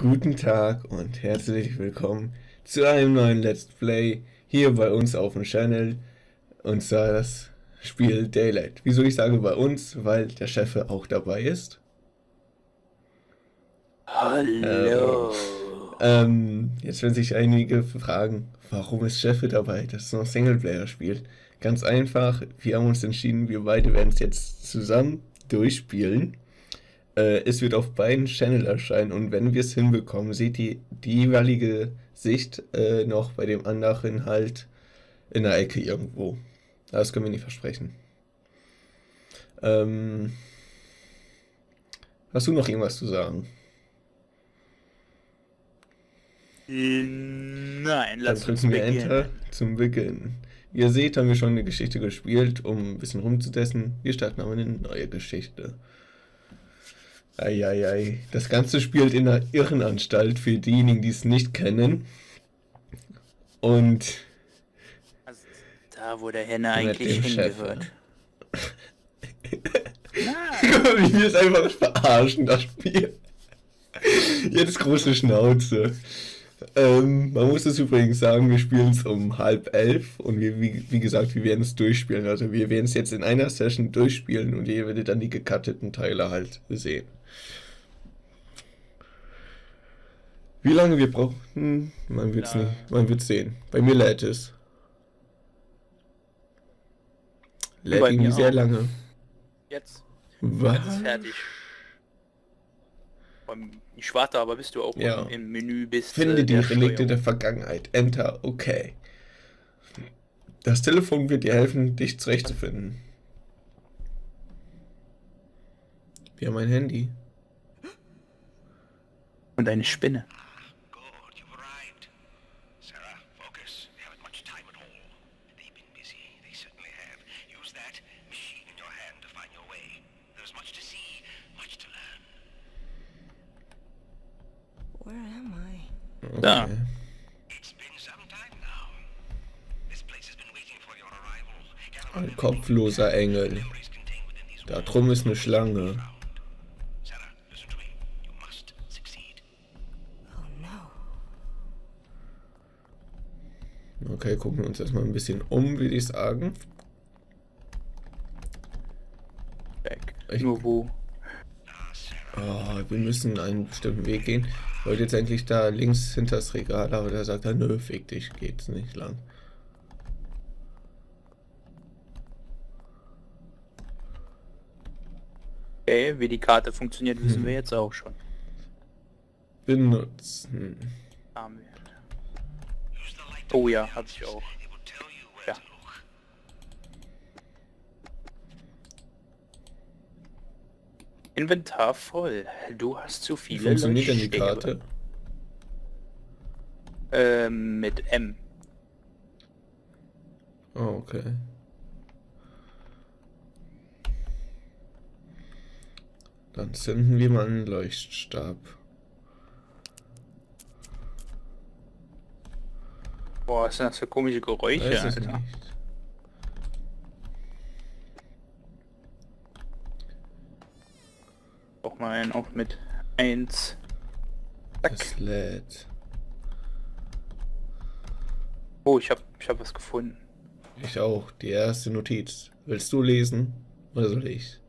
Guten Tag und herzlich willkommen zu einem neuen Let's Play hier bei uns auf dem Channel und zwar das Spiel Daylight. Wieso ich sage bei uns? Weil der Chef auch dabei ist. Hallo. Ähm, jetzt werden sich einige fragen, warum ist Chef dabei? Das ist noch ein Singleplayer-Spiel. Ganz einfach, wir haben uns entschieden, wir beide werden es jetzt zusammen durchspielen. Äh, es wird auf beiden Channel erscheinen und wenn wir es hinbekommen, seht ihr die jeweilige Sicht äh, noch bei dem anderen halt in der Ecke irgendwo. Das können wir nicht versprechen. Ähm, hast du noch irgendwas zu sagen? Nein, Dann lass uns drücken wir beginnen. Enter zum Beginn. Wie ihr seht, haben wir schon eine Geschichte gespielt, um ein bisschen rumzutesten. Wir starten aber eine neue Geschichte. Eieiei. Das Ganze spielt in einer Irrenanstalt für diejenigen, die es nicht kennen. Und Also, da, wo der Henne eigentlich hingehört. wie wir es einfach verarschen, das Spiel. Jetzt große Schnauze. Ähm, man muss es übrigens sagen, wir spielen es um halb elf und wir, wie, wie gesagt, wir werden es durchspielen. Also wir werden es jetzt in einer Session durchspielen und ihr werdet dann die gecutteten Teile halt sehen. Wie lange wir brauchen, man wird's Ja. nicht, man wird's sehen. Bei mir lädt es. Lädt irgendwie sehr auch. lange. Jetzt Was? ist es fertig. Beim- Ich warte aber, bis du auch Ja. im, Menü bist. Finde äh, die Relikte der Vergangenheit. Enter. Okay. Das Telefon wird dir helfen, dich zurechtzufinden. Wir haben ein Handy. Und eine Spinne. Okay. Da. Ein kopfloser Engel. Da drum ist eine Schlange. Okay, gucken wir uns erstmal ein bisschen um, würde ich sagen. Weg. Ich- Nur wo? Oh, wir müssen einen bestimmten Weg gehen. Ich wollte jetzt eigentlich da links hinter das Regal, aber der sagt er, nö, fick dich, geht's nicht lang. Okay, wie die Karte funktioniert, wissen Hm. wir jetzt auch schon. Benutzen. Haben wir. Oh ja, hab ich auch. Ja. Inventar voll. Du hast zu Wie viele funktioniert denn die. Karte? Ähm, mit M. Oh, okay. Dann zünden wir mal einen Leuchtstab. Boah, was sind das für komische Geräusche, Weiß Alter. nicht. Auch mal einen auch mit 1. Zack. Es lädt. Oh, ich hab, ich hab was gefunden. Ich auch. Die erste Notiz. Willst du lesen? Oder soll ich?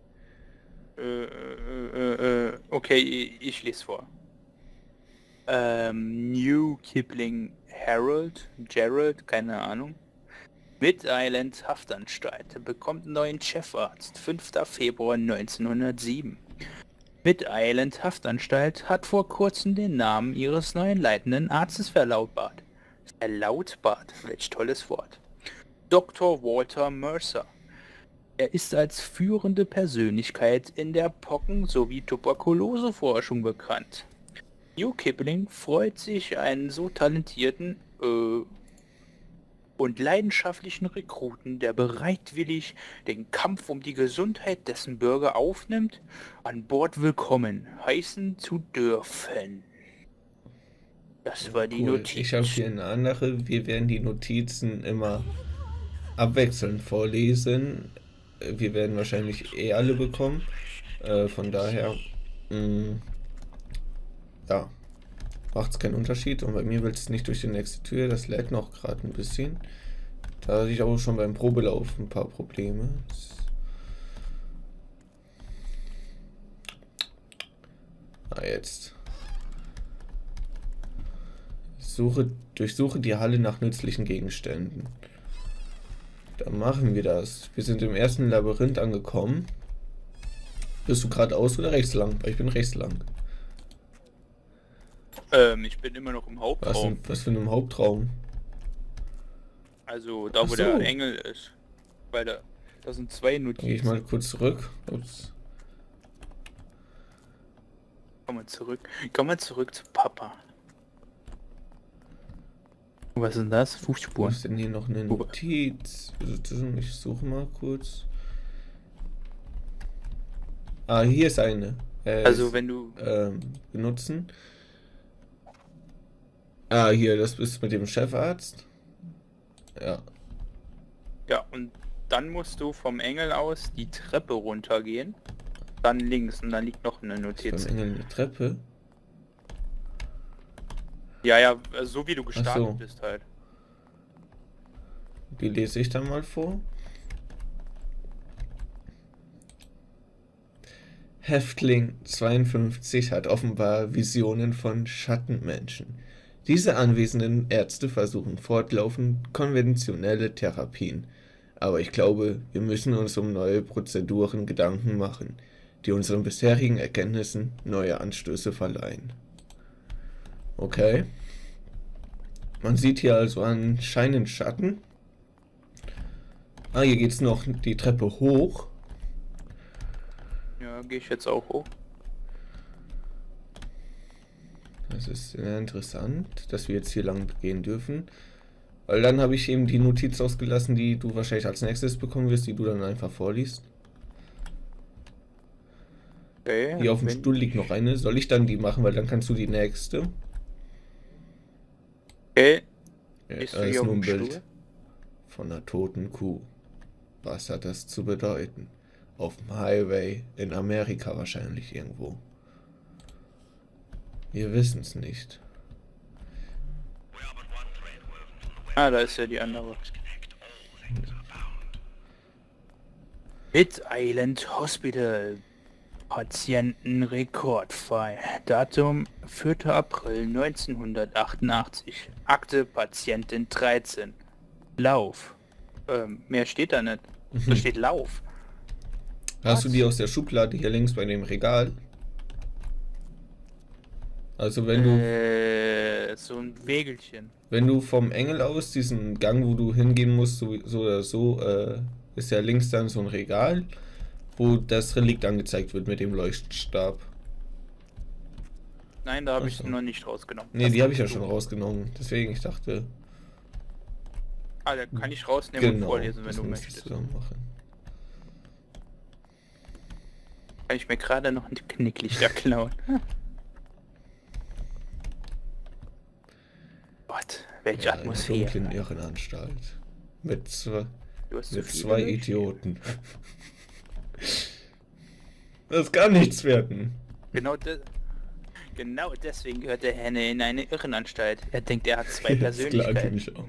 Äh, äh, äh, äh, okay, ich, ich lese vor. Ähm, New Kipling Harold, Gerald, keine Ahnung. Mid Island Haftanstalt bekommt neuen Chefarzt, 5. Februar 1907. Mid Island Haftanstalt hat vor kurzem den Namen ihres neuen leitenden Arztes verlautbart. Verlautbart, welch tolles Wort. Dr. Walter Mercer. Er ist als führende Persönlichkeit in der Pocken- sowie Tuberkuloseforschung bekannt. Hugh Kipling freut sich, einen so talentierten äh, und leidenschaftlichen Rekruten, der bereitwillig den Kampf um die Gesundheit dessen Bürger aufnimmt, an Bord willkommen heißen zu dürfen. Das war die Cool. Notiz. Ich habe hier eine andere. Wir werden die Notizen immer abwechselnd vorlesen. Wir werden wahrscheinlich eh alle bekommen. Äh, von daher, mh, ja. macht es keinen Unterschied. Und bei mir will es nicht durch die nächste Tür. Das lädt noch gerade ein bisschen. Da hatte ich auch schon beim Probelauf ein paar Probleme. Ah, jetzt. Suche, durchsuche die Halle nach nützlichen Gegenständen. Dann machen wir das. Wir sind im ersten Labyrinth angekommen. Bist du geradeaus oder rechts lang? Ich bin rechts lang. Ähm, ich bin immer noch im Was, Hauptraum. denn- was für ein Hauptraum? Also da, wo Ach so. der Engel ist. Weil da, da sind zwei Dann gehe ich Notizen. mal kurz zurück. Ups. Komm mal zurück. Komm mal zurück zu Papa. Was ist denn das? Wo Fußspuren. ist denn hier noch eine Wo- Notiz? Ich suche mal kurz. Ah, hier ist eine. Äh, Also wenn du... ähm, benutzen. Ah, hier, das ist mit dem Chefarzt. Ja. Ja, und dann musst du vom Engel aus die Treppe runtergehen. Dann links und dann liegt noch eine Notiz. Engel eine Treppe. Ja, ja, so wie du gestartet so. bist halt. Die lese ich dann mal vor. Häftling 52 hat offenbar Visionen von Schattenmenschen. Diese anwesenden Ärzte versuchen fortlaufend konventionelle Therapien. Aber ich glaube, wir müssen uns um neue Prozeduren Gedanken machen, die unseren bisherigen Erkenntnissen neue Anstöße verleihen. Okay. Man sieht hier also anscheinend Schatten. Ah, hier geht's noch die Treppe hoch. Ja, gehe ich jetzt auch hoch. Das ist sehr interessant, dass wir jetzt hier lang gehen dürfen. Weil dann habe ich eben die Notiz ausgelassen, die du wahrscheinlich als nächstes bekommen wirst, die du dann einfach vorliest. Okay. Hier auf dem Stuhl liegt noch eine. Soll ich dann die machen, weil dann kannst du die nächste. Okay, Ja, bist da ist nur ein Bild Stuhl? von einer toten Kuh. Was hat das zu bedeuten? Auf dem Highway in Amerika wahrscheinlich irgendwo. Wir wissen es nicht. Ah, da ist ja die andere. Mid Island Hospital. Patientenrekordfall. Datum 4. April 1988. Akte Patientin 13. Lauf. Ähm, mehr steht da nicht. Da steht Lauf. Hast du Was? die aus der Schublade hier links bei dem Regal? Also wenn du Äh, so ein Wägelchen. wenn du vom Engel aus diesen Gang, wo du hingehen musst, so, so oder so, äh, ist ja links dann so ein Regal, wo das Relikt angezeigt wird mit dem Leuchtstab. Nein, da habe ich noch nicht rausgenommen. Nee, Das die habe ich ja schon rausgenommen. Deswegen, ich dachte, Ah, da kann ich rausnehmen genau, und vorlesen, wenn du möchtest. dann machen. Kann ich mir gerade noch ein Knicklichter klauen. Gott, welche Ja, in einer Atmosphäre. dunklen Irrenanstalt. Mit zwei, so mit viele zwei. Idioten. Das kann nichts werden. Genau, de genau deswegen gehört der Henne in eine Irrenanstalt. Er denkt, er hat zwei Das klagt Persönlichkeiten. mich auch.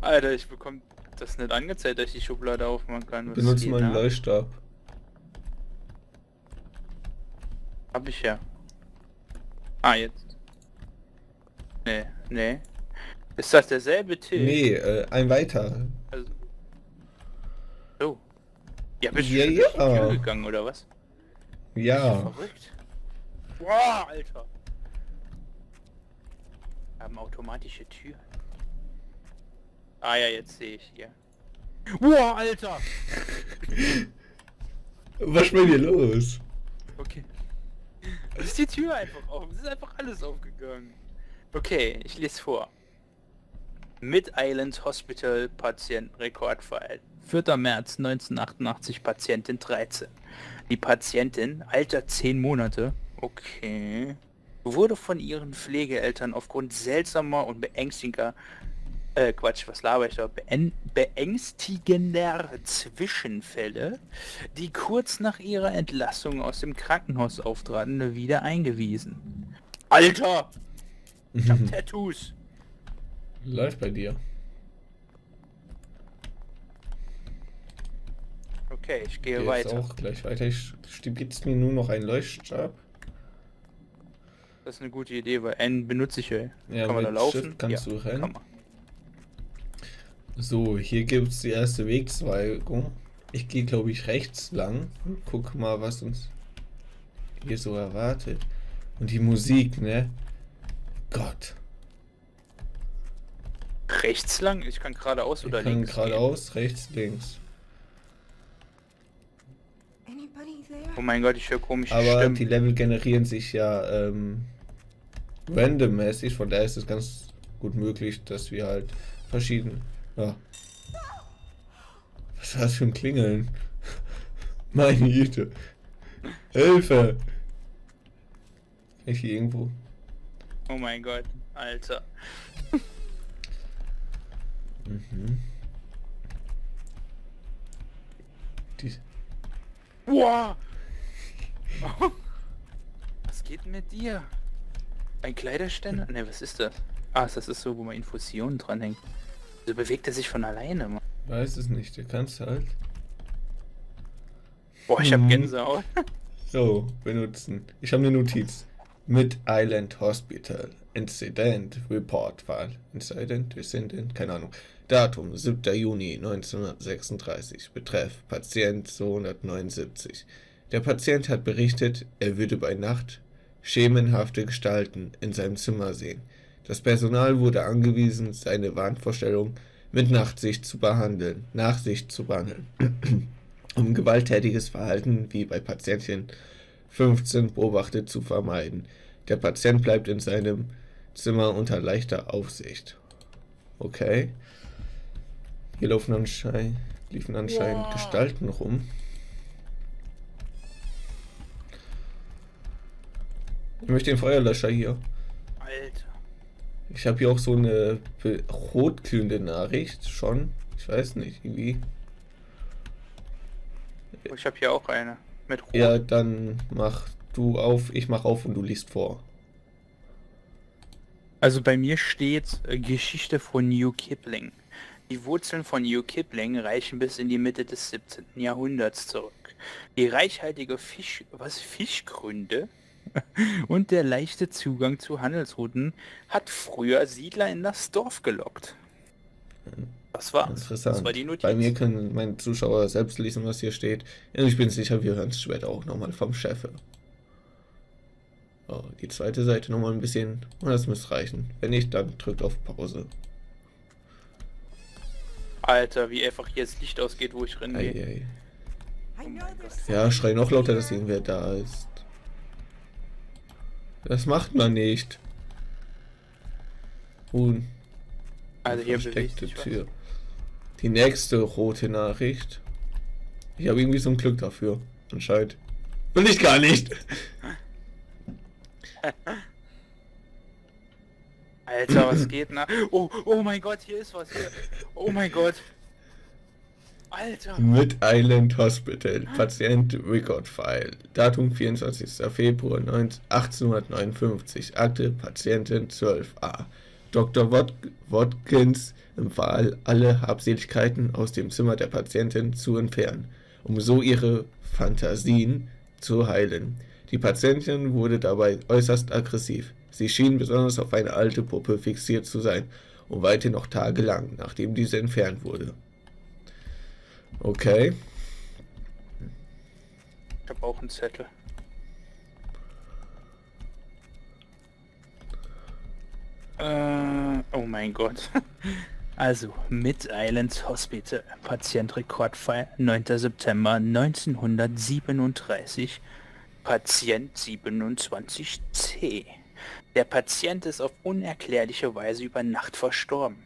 Alter, ich bekomme das nicht angezeigt, dass ich die Schublade aufmachen kann. Benutze mal einen? Leuchtstab. Hab ich ja. Ah, jetzt. Nee, nee. Ist das derselbe Till? Nee, äh, ein weiter. Also, so. Ja, bist du Ja, schon durch die ja. Tür gegangen, oder was? Ja. Verrückt. Wow, Alter. Wir haben automatische Türen. Ah ja, jetzt sehe ich hier. Wow, Alter! Was ist dir los? Okay. Ist die Tür einfach auf. Es ist einfach alles aufgegangen. Okay, ich lese vor. Mid Island Hospital Patientenrekordfall. 4. März 1988 Patientin 13. Die Patientin, Alter 10 Monate, okay, wurde von ihren Pflegeeltern aufgrund seltsamer und beängstigender äh, Quatsch, was laber ich da? Beän beängstigender Zwischenfälle, die kurz nach ihrer Entlassung aus dem Krankenhaus auftraten, wieder eingewiesen. Alter! Ich hab Tattoos! Läuft bei dir. Okay, ich gehe Geht weiter. auch gleich weiter. Ich stibitzt mir nur noch einen Leuchtstab. Das ist eine gute Idee, weil einen benutze ich ja. Ja, kann man da laufen? Shift kannst du rennen. Kann man. So, hier gibt es die erste Wegzweigung. Ich gehe, glaube ich, rechts lang. Guck mal, was uns hier so erwartet. Und die Musik, ne? Gott. Rechts lang? Ich kann geradeaus Ich oder kann links. gehen. geradeaus, rechts, links. Anybody there? Oh mein Gott, ich höre komische Aber Stimmen. die Level generieren sich ja ähm, randommäßig, von daher ist es ganz gut möglich, dass wir halt verschiedene. Ja. Was war das für ein Klingeln? Meine Güte. Hilfe! Kann ich hier irgendwo? Oh mein Gott, Alter. Mhm. Die, Wow! Was geht mit dir? Ein Kleiderständer? Ne, was ist das? Ah, das ist so, wo man Infusionen dranhängt. So bewegt er sich von alleine, Mann. weiß es nicht, der kannst halt. Boah, ich hab Mhm. Gänsehaut. So, benutzen. Ich habe eine Notiz. Mit Island Hospital. Incident Report File. Incident, Incident, keine Ahnung. Datum 7. Juni 1936. Betreff Patient 279. Der Patient hat berichtet, er würde bei Nacht schemenhafte Gestalten in seinem Zimmer sehen. Das Personal wurde angewiesen, seine Wahnvorstellung mit Nachtsicht zu behandeln, Nachsicht zu behandeln, um gewalttätiges Verhalten wie bei Patientin 15 beobachtet zu vermeiden. Der Patient bleibt in seinem Zimmer unter leichter Aufsicht. Okay. Hier laufen anscheinend, liefen anscheinend Wow. Gestalten rum. Ich möchte den Feuerlöscher hier. Alter. Ich habe hier auch so eine rotglühende Nachricht schon. Ich weiß nicht, irgendwie. Ich hab hier auch eine. Mit Rot. Ja, dann mach du auf, ich mach auf und du liest vor. Also bei mir steht äh, Geschichte von New Kipling. Die Wurzeln von New Kipling reichen bis in die Mitte des 17. Jahrhunderts zurück. Die reichhaltige Fisch, was Fischgründe und der leichte Zugang zu Handelsrouten hat früher Siedler in das Dorf gelockt. Das war's. Interessant. Das war die Notiz. Bei mir können meine Zuschauer selbst lesen, was hier steht. Und ich bin sicher, wir hören es später auch nochmal vom Chef. Oh, die zweite Seite nochmal ein bisschen. Und das müsste reichen. Wenn nicht, dann drückt auf Pause. Alter, wie einfach hier das Licht ausgeht, wo ich renne. Ja, schrei noch lauter, dass irgendwer da ist. Das macht man nicht. Und Also hier bewegt versteckte sich was. Die nächste rote Nachricht. Ich habe irgendwie so ein Glück dafür. Anscheinend. Will ich gar nicht. Alter, was geht nach? Oh, oh mein Gott, hier ist was hier. Oh mein Gott. Alter. Mit Island Hospital. Patient Record File. Datum 24. Februar 19 1859. Akte Patientin 12a. Dr. Wat Watkins empfahl, alle Habseligkeiten aus dem Zimmer der Patientin zu entfernen, um so ihre Fantasien zu heilen. Die Patientin wurde dabei äußerst aggressiv. Sie schien besonders auf eine alte Puppe fixiert zu sein und weinte noch tagelang, nachdem diese entfernt wurde. Okay. Ich habe auch einen Zettel. Äh, oh mein Gott. Also, Mid Islands Hospital, Patient Rekordfall, 9. September 1937, Patient 27c. Der Patient ist auf unerklärliche Weise über Nacht verstorben.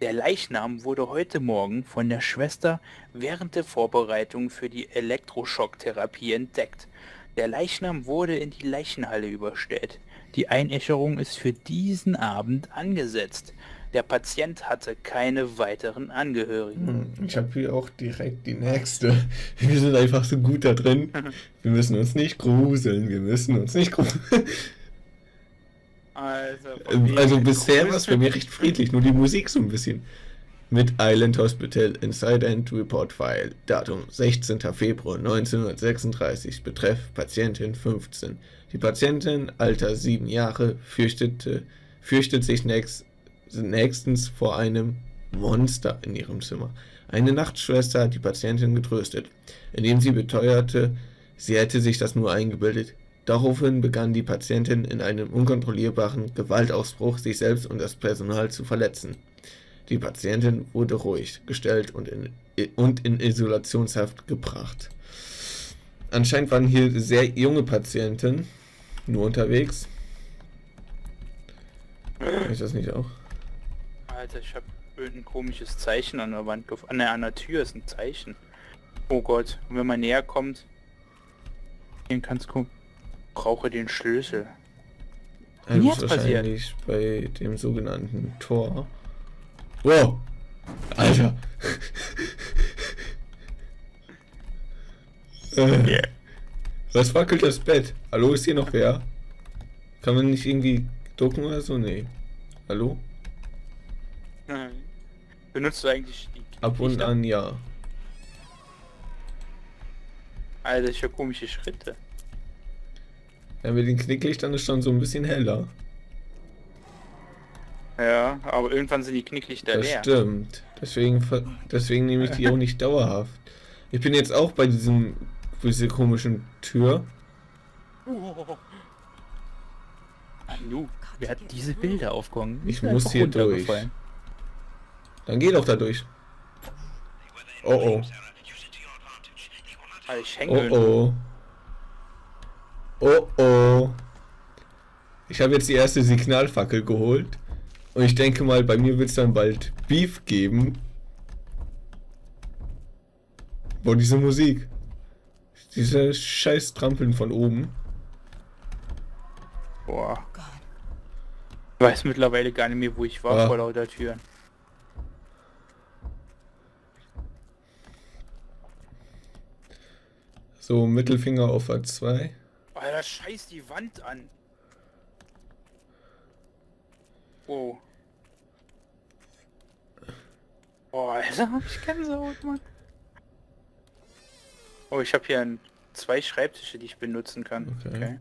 Der Leichnam wurde heute Morgen von der Schwester während der Vorbereitung für die Elektroschocktherapie entdeckt. Der Leichnam wurde in die Leichenhalle überstellt. Die Einäscherung ist für diesen Abend angesetzt. Der Patient hatte keine weiteren Angehörigen. Hm, Ich habe hier auch direkt die nächste. Wir sind einfach so gut da drin. Wir müssen uns nicht gruseln. Wir müssen uns nicht gruseln. Also, Also bisher war es bei mir recht friedlich, nur die Musik so ein bisschen. Mit Island Hospital Incident Report File, Datum 16. Februar 1936, Betreff Patientin 15. Die Patientin, Alter 7 Jahre, fürchtete, fürchtet sich nächst, nächstens vor einem Monster in ihrem Zimmer. Eine Nachtschwester hat die Patientin getröstet, indem sie beteuerte, sie hätte sich das nur eingebildet. Daraufhin begann die Patientin in einem unkontrollierbaren Gewaltausbruch sich selbst und das Personal zu verletzen. Die Patientin wurde ruhig gestellt und in, und in Isolationshaft gebracht. Anscheinend waren hier sehr junge Patienten nur unterwegs. Ich das nicht auch? Alter, ich habe irgendein komisches Zeichen an der Wand gefunden. Ne, an der Tür ist ein Zeichen. Oh Gott, und wenn man näher kommt, hier kannst du gucken. Brauche den Schlüssel. Also jetzt passiert? wahrscheinlich bei dem sogenannten Tor. Wow! Alter! äh, Was wackelt das Bett? Hallo, ist hier noch wer? Kann man nicht irgendwie ducken oder so? Nee. Hallo? Benutzt du eigentlich die Ab und Lichter? an ja. Alter, ich höre komische Schritte. Ja, mit den Knicklichtern ist schon so ein bisschen heller. Ja, aber irgendwann sind die Knicklichter Das leer. stimmt. Deswegen, ver- deswegen nehme ich die auch nicht dauerhaft. Ich bin jetzt auch bei diesem, diese komischen Tür. Anu, wer hat diese Bilder aufgehangen? Ich muss hier durch. Dann geh doch da durch. Oh oh. Ich Oh oh. Oh oh. Ich habe jetzt die erste Signalfackel geholt. Und ich denke mal, bei mir wird es dann bald Beef geben. Boah, diese Musik. Diese scheiß Trampeln von oben. Boah. Ich weiß mittlerweile gar nicht mehr, wo ich war Ah. vor lauter Türen. So, Mittelfinger auf A2. Alter, scheiß die Wand an. Wow. Boah, Alter, hab ich Gänsehaut, Mann. Oh, ich habe hier ein, zwei Schreibtische, die ich benutzen kann. Okay.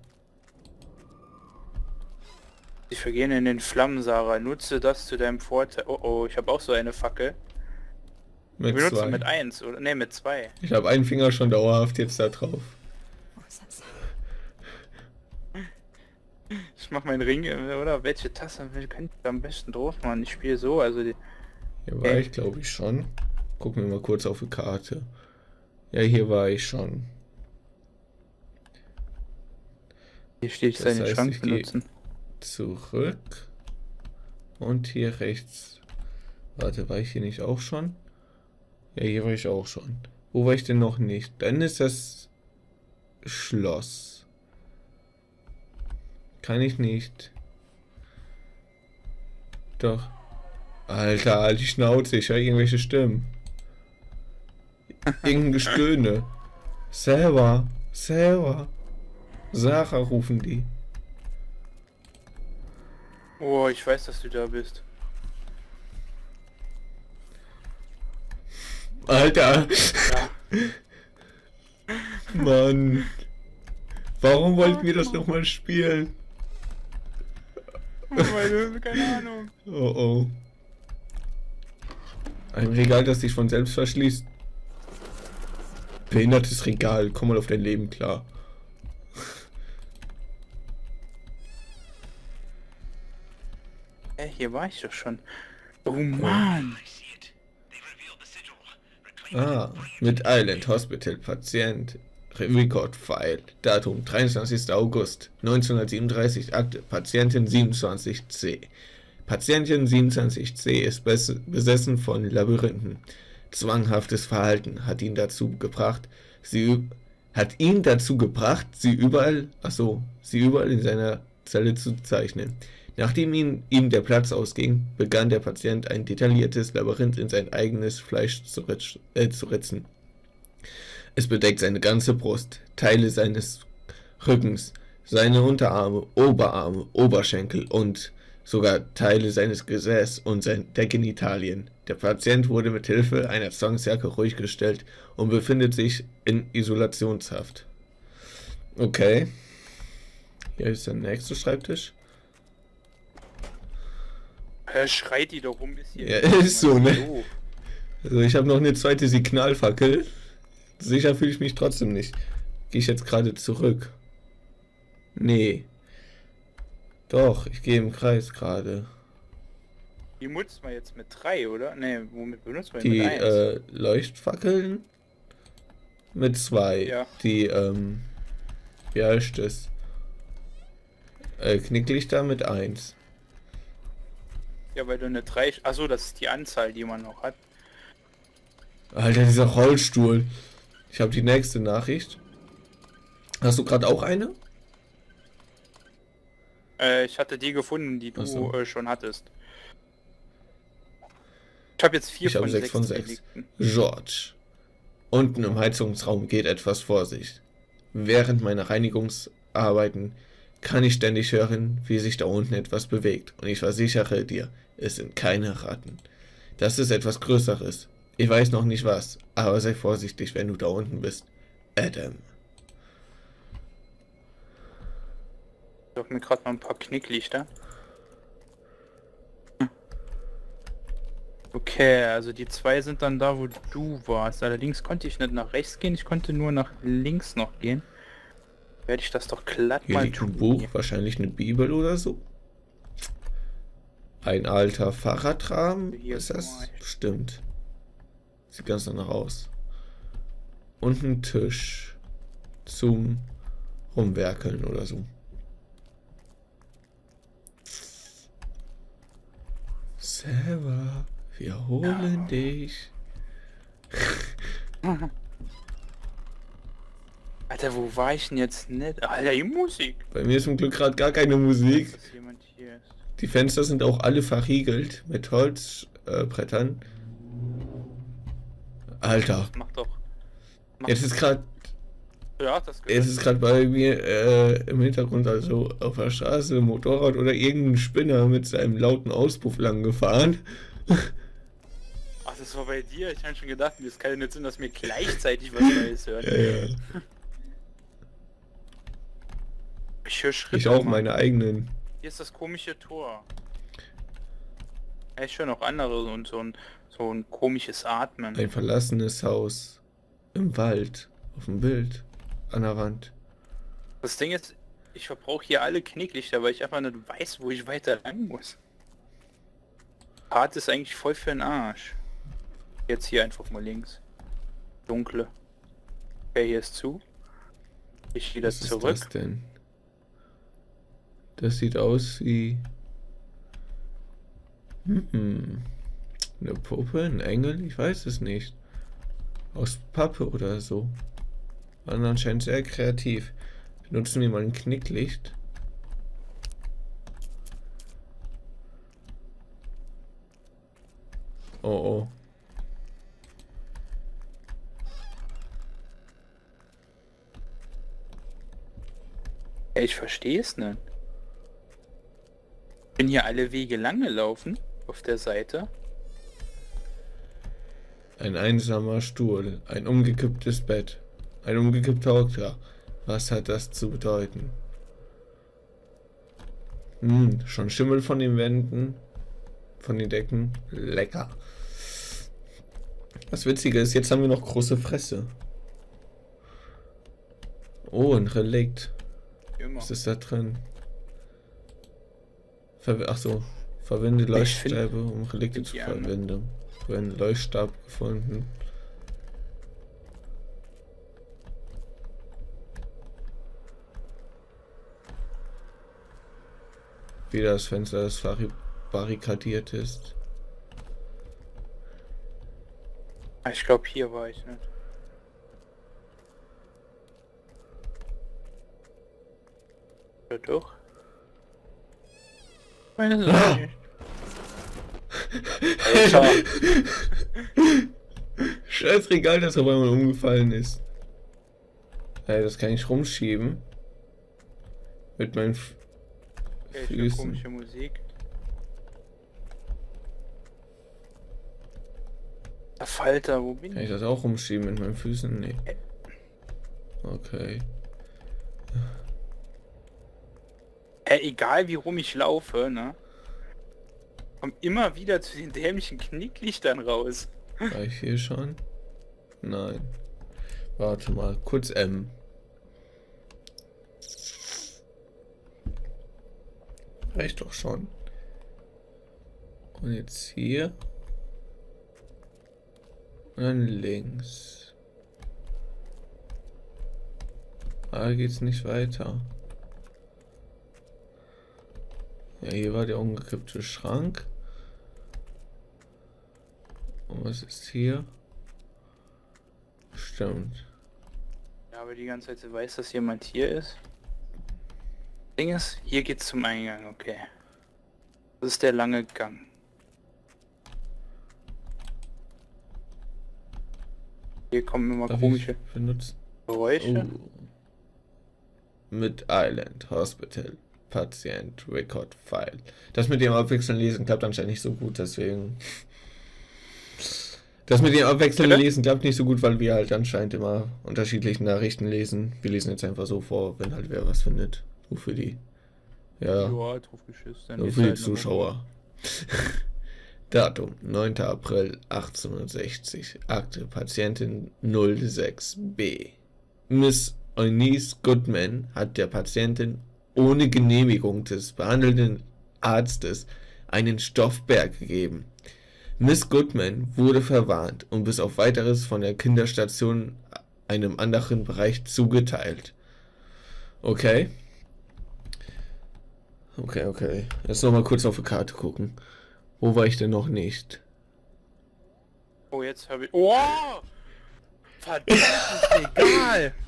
Sie vergehen in den Flammen, Sarah. Nutze das zu deinem Vorteil. Oh oh, ich habe auch so eine Fackel. Mit Wir benutzen zwei. mit eins, oder? Ne, mit zwei. Ich habe einen Finger schon dauerhaft jetzt da drauf. Ich mach meinen Ring, oder? Welche Tasse könnt ihr am besten drauf machen? Ich spiele so, also die, Hier war ich, glaube ich, schon. Gucken wir mal kurz auf die Karte. Ja, hier war ich schon. hier steht, Das den heißt, Schrank ich benutzen. Zurück. Und hier rechts. Warte, war ich hier nicht auch schon? Ja, hier war ich auch schon. Wo war ich denn noch nicht? Dann ist das Schloss. Kann ich nicht. Doch. Alter, halt die Schnauze, ich höre irgendwelche Stimmen. Irgendein Gestöhne. Selber, selber. Sarah rufen die. Oh, ich weiß, dass du da bist. Alter. Ja. Mann. Warum wollten wir das nochmal spielen? Weil keine Ahnung. Oh oh. Ein Regal, das sich von selbst verschließt. Behindertes Regal, komm mal auf dein Leben klar. Hä, hier war ich doch schon. Oh Mann. I Ah, mit Island Hospital Patient. Record File. Datum 23. August 1937. Akte Patientin 27c. Patientin 27c ist bes- besessen von Labyrinthen. Zwanghaftes Verhalten hat ihn dazu gebracht, sie hat ihn dazu gebracht, sie überall, ach so, sie überall in seiner Zelle zu zeichnen. Nachdem ihm, ihm der Platz ausging, begann der Patient ein detailliertes Labyrinth in sein eigenes Fleisch zu, ritz, äh, zu ritzen. Es bedeckt seine ganze Brust, Teile seines Rückens, seine Unterarme, Oberarme, Oberschenkel und sogar Teile seines Gesäß und sein, der Genitalien. Der Patient wurde mit Hilfe einer Zwangsjacke ruhig gestellt und befindet sich in Isolationshaft. Okay. Hier ist der nächste Schreibtisch. Er schreit die doch rum, ist hier. Ja, ist so, ne? Also ich habe noch eine zweite Signalfackel. Sicher fühle ich mich trotzdem nicht. Gehe ich jetzt gerade zurück? Nee. Doch, ich gehe im Kreis gerade. Die benutzt man jetzt mit drei, oder? Ne, womit benutzt man Die mit eins? äh, Leuchtfackeln mit zwei. Ja. Die, ähm, wie heißt das? Äh, Knicklichter mit eins. Ja, weil du eine drei... Achso, das ist die Anzahl, die man noch hat. Alter, dieser Rollstuhl. Ich habe die nächste Nachricht. Hast du gerade auch eine? Äh, ich hatte die gefunden, die du so. äh, schon hattest. Ich habe jetzt vier Ich habe von sechs von sechs. George. Unten im Heizungsraum geht etwas vor sich. Während meiner Reinigungsarbeiten kann ich ständig hören, wie sich da unten etwas bewegt. Und ich versichere dir, es sind keine Ratten. Das ist etwas Größeres. Ich weiß noch nicht was, aber sei vorsichtig, wenn du da unten bist. Adam. Ich hab mir gerade mal ein paar Knicklichter. Hm. Okay, also die zwei sind dann da, wo du warst. Allerdings konnte ich nicht nach rechts gehen, ich konnte nur nach links noch gehen. Werde ich das doch glatt Hier mal liegt ein. Buch, wahrscheinlich eine Bibel oder so. Ein alter Fahrradrahmen. Hier ist das? mal. Stimmt. Sieht ganz danach aus. Und ein Tisch zum Rumwerkeln oder so. Sarah, wir holen dich. Alter, wo war ich denn jetzt nicht? Alter, die Musik. Bei mir ist zum Glück gerade gar keine Musik. Ist. Die Fenster sind auch alle verriegelt mit Holzbrettern. Äh. Alter, Mach doch. Mach jetzt ist gerade ja, das jetzt gehört. ist gerade bei mir äh, im Hintergrund also auf der Straße Motorrad oder irgendein Spinner mit seinem lauten Auspuff lang gefahren. Ach, das war bei dir. Ich habe schon gedacht, das kann ja nicht sein, dass wir gleichzeitig was Neues hören. Ja, ja. Ich höre Schritte. Ich auch meine eigenen. Hier ist das komische Tor. Ich höre noch andere und so ein, so ein komisches Atmen. Ein verlassenes Haus im Wald auf dem Bild an der Wand. Das Ding ist, ich verbrauche hier alle Knicklichter, weil ich einfach nicht weiß, wo ich weiter lang muss. Part ist eigentlich voll für den Arsch. Jetzt hier einfach mal links. Dunkle. Okay, hier ist zu. Ich wieder Was ist zurück. das denn? Das sieht aus wie hm, eine Puppe, ein Engel, ich weiß es nicht. Aus Pappe oder so. Waren anscheinend sehr kreativ. Benutzen wir mal ein Knicklicht. Oh oh. Ich verstehe es nicht. Bin hier alle Wege lang gelaufen auf der Seite. Ein einsamer Stuhl, ein umgekipptes Bett, ein umgekippter Hocker. Was hat das zu bedeuten? Hm, schon Schimmel von den Wänden, von den Decken. Lecker. Das Witzige ist, jetzt haben wir noch große Fresse. Oh, ein Relikt. Immer. Was ist da drin? Ver Achso, verwende Leuchtstäbe, um Relikte zu verwenden. Verwende Leuchtstab gefunden. Wieder das Fenster, das barrikadiert ist. Ah, ich glaube, hier war ich ne? nicht. Oder doch? Alter. Scheiß Regal, das auf einmal umgefallen ist. Ey, das kann ich rumschieben. Mit meinen F Okay, Füßen. komische Musik. Falter, wo bin Kann ich ich? das auch rumschieben mit meinen Füßen? Nee. Okay. Hä, egal wie rum ich laufe, ne? Komm immer wieder zu den dämlichen Knicklichtern raus. War ich hier schon? Nein. Warte mal, kurz M. Reicht doch schon. Und jetzt hier. Und dann links. Ah, geht's nicht weiter. Ja, hier war der umgekippte Schrank. Und was ist hier? Stimmt. Ja, aber die ganze Zeit weiß, dass jemand hier ist. Ding ist, hier geht's zum Eingang, okay. Das ist der lange Gang. Hier kommen immer Darf komische? Geräusche. Oh. Mit Island Hospital Patient Record File. Das mit dem Abwechseln lesen klappt anscheinend nicht so gut, deswegen. Das mit dem Abwechseln lesen klappt nicht so gut, weil wir halt anscheinend immer unterschiedliche Nachrichten lesen. Wir lesen jetzt einfach so vor, wenn halt wer was findet. So für die. Ja. Drauf geschissen. Dann Nur für die halt Zuschauer. Datum 9. April 1860. Akte Patientin 06b. Miss Eunice Goodman hat der Patientin ohne Genehmigung des behandelnden Arztes einen Stoffberg gegeben. Miss Goodman wurde verwarnt und bis auf weiteres von der Kinderstation einem anderen Bereich zugeteilt. Okay. Okay, okay. Jetzt noch mal kurz auf die Karte gucken. Wo war ich denn noch nicht? Oh, jetzt habe ich... Oh! Verdammt, ist egal!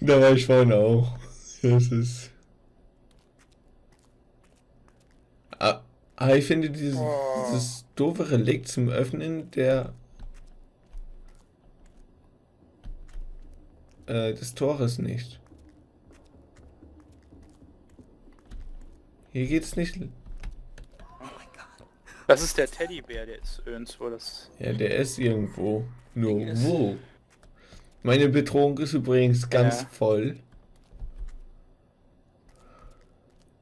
Da war ich vorhin auch. Das ist. Ah, ah, ich finde dieses, Oh. dieses doofe Relikt zum Öffnen der. Äh, des Tores nicht. Hier geht's nicht. Das ist der Teddybär, der ist irgendwo das... Ja, der ist irgendwo. Nur ist- wo? Meine Bedrohung ist übrigens ganz Ja. voll,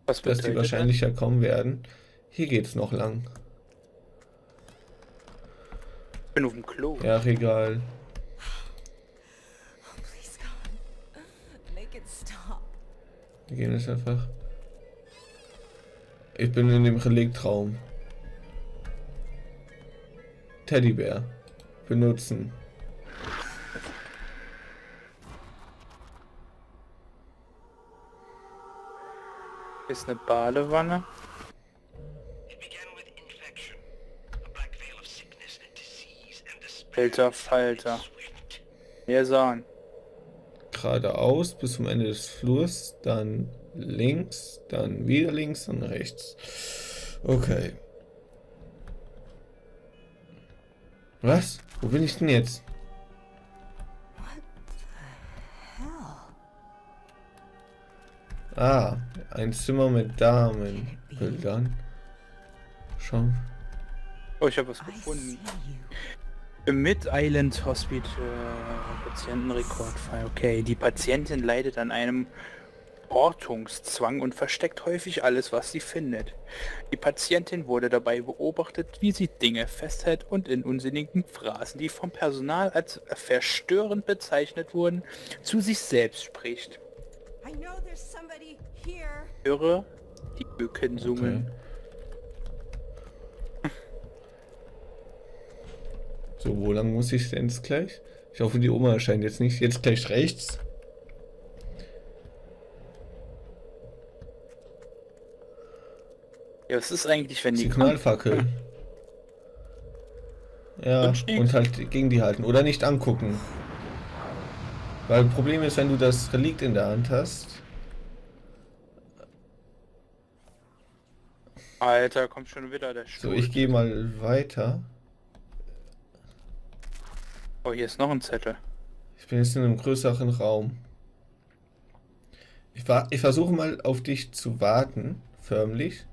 Was dass die bedeutet wahrscheinlich ja kommen werden. Hier geht's noch lang. Ich bin auf dem Klo. Ja, it stop. Wir gehen jetzt einfach. Ich bin in dem Reliktraum. Teddybär. Benutzen. Hier ist eine Badewanne. Alter Falter. Wir sahen. Geradeaus bis zum Ende des Flurs. Dann links. Dann wieder links. Dann rechts. Okay. Was? Wo bin ich denn jetzt? Ah, ein Zimmer mit Damenbildern. Schon. Oh, ich habe was gefunden. Mid Island Hospital Patientenrekordfall. Okay, die Patientin leidet an einem Ortungszwang und versteckt häufig alles, was sie findet. Die Patientin wurde dabei beobachtet, wie sie Dinge festhält und in unsinnigen Phrasen, die vom Personal als verstörend bezeichnet wurden, zu sich selbst spricht. I know there's somebody here. Höre die Mücken summen. Okay. So, wo lang muss ich denn jetzt gleich? Ich hoffe, die Oma erscheint jetzt nicht. Jetzt gleich rechts. Ja, was ist eigentlich, wenn die kommt? Signalfackel. Ja, Und und halt gegen die halten. Oder nicht angucken. Weil Problem ist, wenn du das Relikt in der Hand hast, Alter, kommt schon wieder der So, Stuhl. ich gehe mal weiter. Oh, hier ist noch ein Zettel. Ich bin jetzt in einem größeren Raum. Ich, ich versuche mal auf dich zu warten, förmlich.